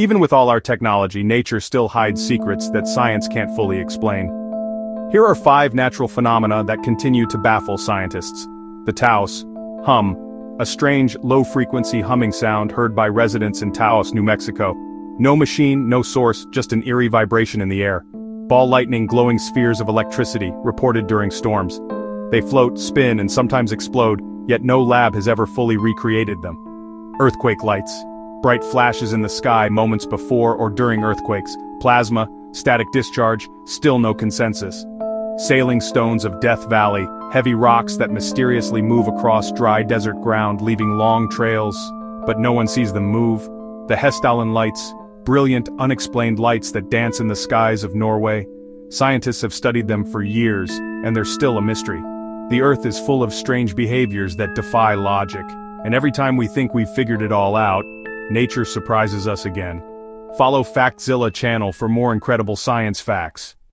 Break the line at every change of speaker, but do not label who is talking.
Even with all our technology, nature still hides secrets that science can't fully explain. Here are five natural phenomena that continue to baffle scientists. The Taos. Hum. A strange, low-frequency humming sound heard by residents in Taos, New Mexico. No machine, no source, just an eerie vibration in the air. Ball lightning glowing spheres of electricity, reported during storms. They float, spin, and sometimes explode, yet no lab has ever fully recreated them. Earthquake lights. Bright flashes in the sky moments before or during earthquakes, plasma, static discharge, still no consensus. Sailing stones of Death Valley, heavy rocks that mysteriously move across dry desert ground leaving long trails, but no one sees them move. The Hessdalen lights, brilliant, unexplained lights that dance in the skies of Norway. Scientists have studied them for years, and they're still a mystery. The Earth is full of strange behaviors that defy logic, and every time we think we've figured it all out, nature surprises us again. Follow FactZilla channel for more incredible science facts.